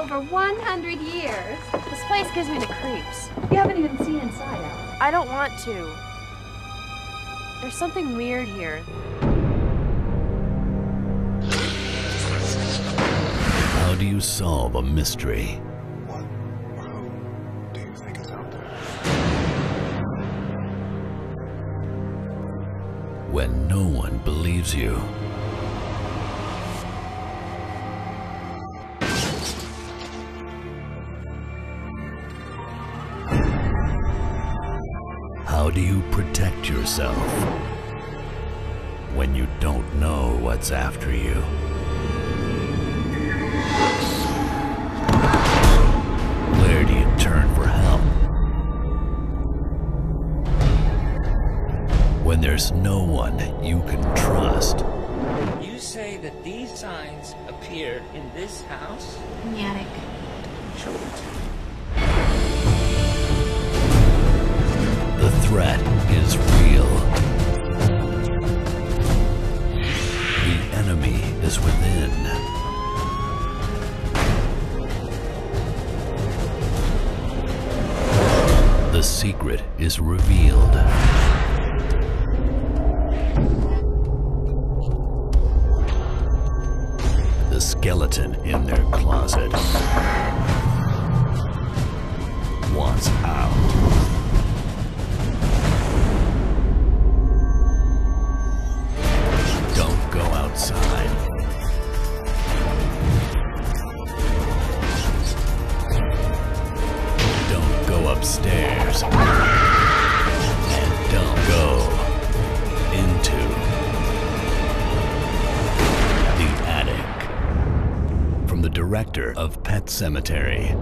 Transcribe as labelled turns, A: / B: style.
A: over 100 years.
B: This place gives me the creeps.
A: You haven't even seen inside, Al.
B: I don't want to. There's something weird here.
C: How do you solve a mystery?
D: What or do you think is out there?
C: when no one believes you? How do you protect yourself when you don't know what's after you? Where do you turn for help? When there's no one you can trust.
E: You say that these signs appeared in this house?
A: In the
C: enemy is within. The secret is revealed. The skeleton in their closet upstairs. And don't go into the attic. From the director of Pet Sematary,